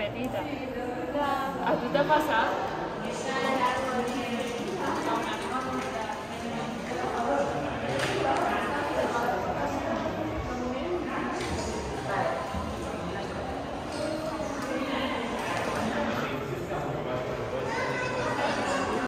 petita. A tu tá passada?